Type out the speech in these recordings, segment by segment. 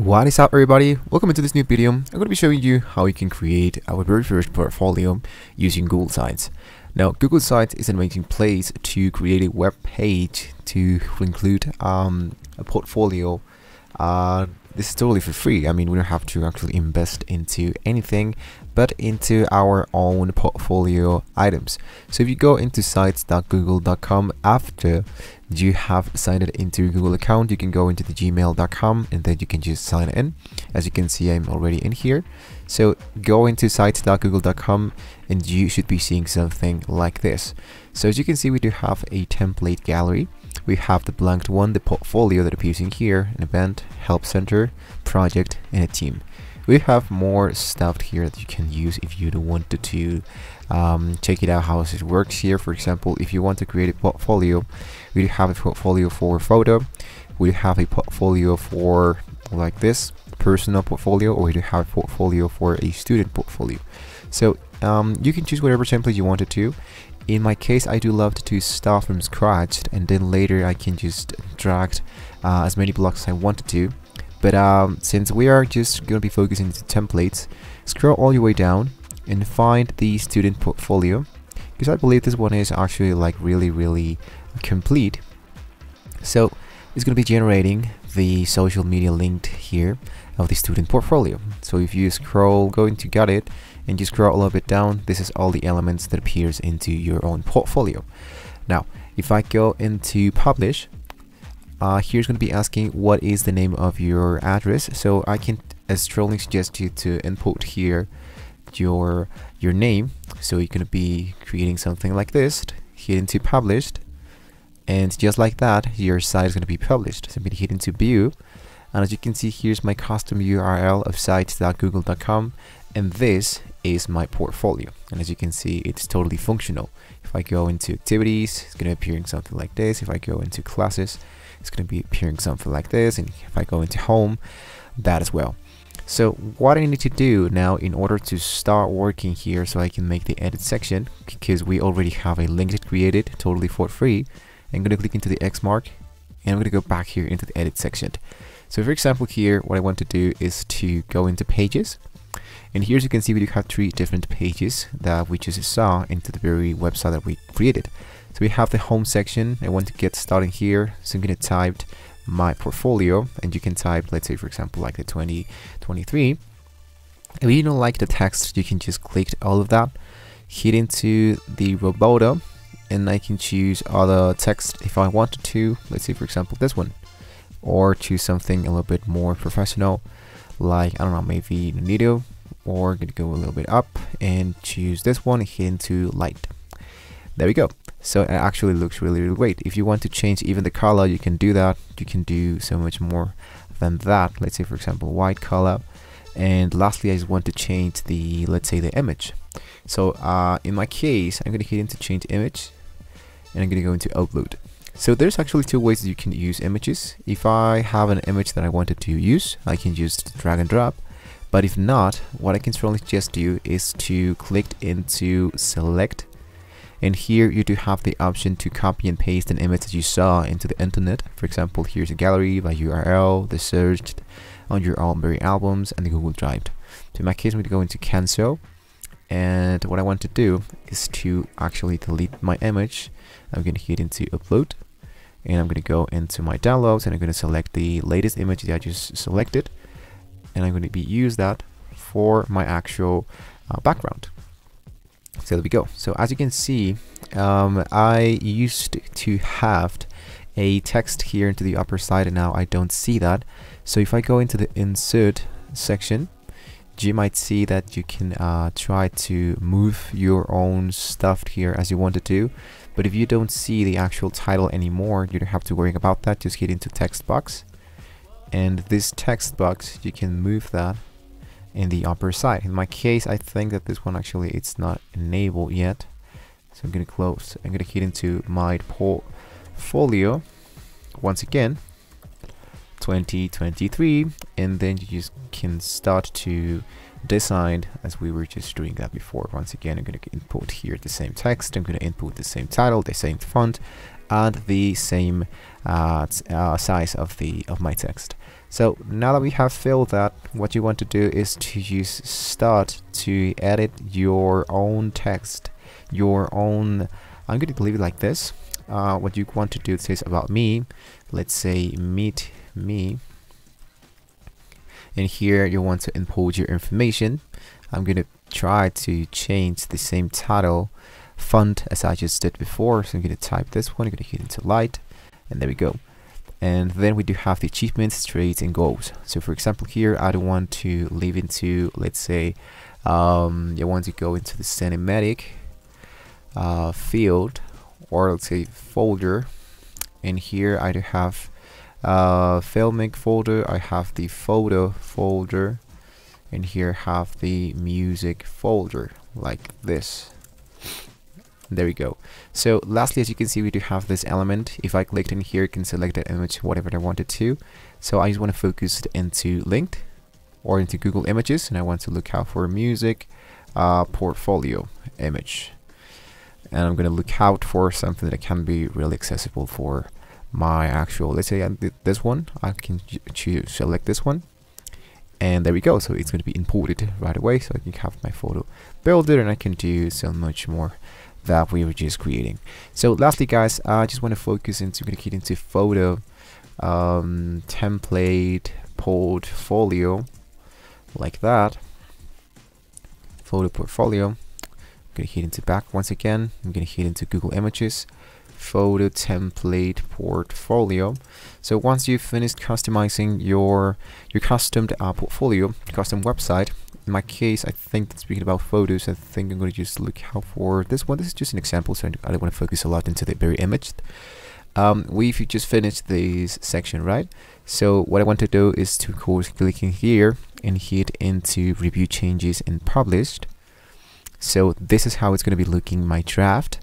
What is up everybody? Welcome into this new video. I'm going to be showing you how you can create our very first portfolio using Google Sites. Now Google Sites is an amazing place to create a web page to include um, a portfolio uh, this is totally for free. I mean, we don't have to actually invest into anything but into our own portfolio items. So if you go into sites.google.com after you have signed it into your Google account, you can go into the gmail.com and then you can just sign in. As you can see, I'm already in here. So go into sites.google.com and you should be seeing something like this. So as you can see, we do have a template gallery we have the blanked one, the portfolio that appears in here, an event, help center, project, and a team. We have more stuff here that you can use if you wanted to um, check it out how it works here. For example, if you want to create a portfolio, we have a portfolio for photo, we have a portfolio for like this personal portfolio, or we have a portfolio for a student portfolio. So um, you can choose whatever template you wanted to in my case I do love to start from scratch and then later I can just drag uh, as many blocks as I wanted to but um, since we are just going to be focusing on templates scroll all your way down and find the student portfolio because I believe this one is actually like really really complete. So it's going to be generating the social media linked here of the student portfolio. So if you scroll going to get it and you scroll a little bit down this is all the elements that appears into your own portfolio. Now if I go into publish uh, here's going to be asking what is the name of your address. So I can as strongly suggest you to input here your your name. So you're going to be creating something like this hit into published and just like that your site is going to be published. To hit into view. And as you can see here's my custom URL of sites.google.com and this is my portfolio. And as you can see it's totally functional. If I go into activities it's going to appearing something like this. If I go into classes it's going to be appearing something like this. And if I go into home that as well. So what I need to do now in order to start working here so I can make the edit section because we already have a link created totally for free I'm going to click into the X mark and I'm going to go back here into the edit section. So for example here what I want to do is to go into pages. And here as you can see we do have three different pages that we just saw into the very website that we created. So we have the home section. I want to get started here. So I'm going to type my portfolio. And you can type let's say for example like the 2023 if you don't like the text you can just click all of that hit into the Roboto and I can choose other text if I wanted to. Let's say for example this one. Or choose something a little bit more professional like I don't know maybe Nito or gonna go a little bit up and choose this one hit into light. There we go. So it actually looks really really great. If you want to change even the color you can do that. You can do so much more than that. Let's say for example white color. And lastly I just want to change the let's say the image. So uh, in my case I'm gonna hit into change image and I'm gonna go into upload. So there's actually two ways that you can use images. If I have an image that I wanted to use I can just drag and drop. But if not what I can strongly suggest you is to click into select. And here you do have the option to copy and paste an image that you saw into the internet. For example here's a gallery by URL the searched on your Albury albums and the Google Drive. So in my case I'm going to go into cancel. And what I want to do is to actually delete my image I'm going to hit into upload and I'm going to go into my downloads and I'm going to select the latest image that I just selected and I'm going to be use that for my actual uh, background. So there we go. So as you can see um, I used to have a text here into the upper side and now I don't see that. So if I go into the insert section you might see that you can uh, try to move your own stuff here as you want to do. But if you don't see the actual title anymore you don't have to worry about that. Just get into text box. And this text box you can move that in the upper side. In my case I think that this one actually it's not enabled yet. So I'm gonna close. I'm gonna hit into my portfolio once again 2023 and then you can start to design as we were just doing that before once again I'm going to input here the same text I'm going to input the same title the same font and the same uh, uh, size of the of my text. So now that we have filled that what you want to do is to use start to edit your own text your own I'm going to leave it like this. Uh, what you want to do it says about me let's say meet me. And here you want to import your information. I'm going to try to change the same title font as I just did before. So I'm going to type this one I'm going to hit into light and there we go. And then we do have the achievements traits and goals. So for example here I don't want to leave into let's say um, you want to go into the cinematic uh, field or let's say folder. And here I do have uh, filmic folder I have the photo folder and here have the music folder like this. There we go. So lastly as you can see we do have this element. If I clicked in here I can select that image whatever I wanted to. So I just want to focus into linked or into Google Images and I want to look out for music uh, portfolio image. And I'm gonna look out for something that can be really accessible for my actual let's say did this one I can choose select this one. And there we go. So it's going to be imported right away. So I can have my photo builder and I can do so much more that we were just creating. So lastly guys I just want to focus into going to get into photo um, template portfolio like that. Photo portfolio. I'm going to hit into back once again. I'm going to hit into Google Images photo template portfolio. So once you've finished customizing your your custom uh, portfolio custom website in my case I think speaking about photos I think I'm going to just look out for this one. This is just an example so I don't want to focus a lot into the very image. Um, we've just finished this section right? So what I want to do is to of course click in here and hit into review changes and published. So this is how it's going to be looking my draft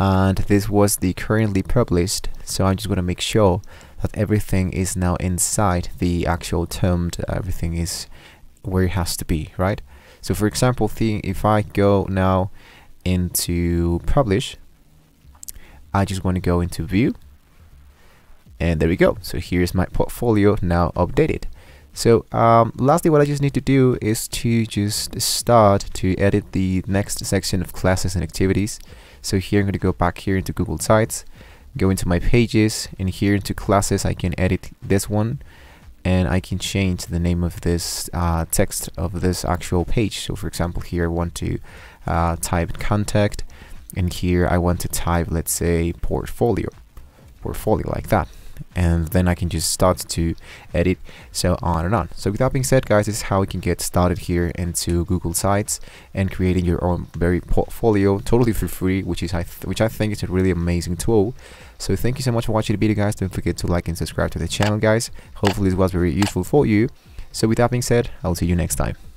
and this was the currently published so I'm just going to make sure that everything is now inside the actual termed uh, everything is where it has to be right? So for example thing if I go now into publish I just want to go into view. And there we go. So here's my portfolio now updated. So um, lastly what I just need to do is to just start to edit the next section of classes and activities so here I'm going to go back here into Google Sites go into my pages and here into classes I can edit this one and I can change the name of this uh, text of this actual page. So for example here I want to uh, type contact and here I want to type let's say portfolio portfolio like that and then I can just start to edit so on and on. So with that being said guys this is how we can get started here into Google Sites and creating your own very portfolio totally for free which is I which I think is a really amazing tool. So thank you so much for watching the video guys. Don't forget to like and subscribe to the channel guys. Hopefully this was very useful for you. So with that being said I'll see you next time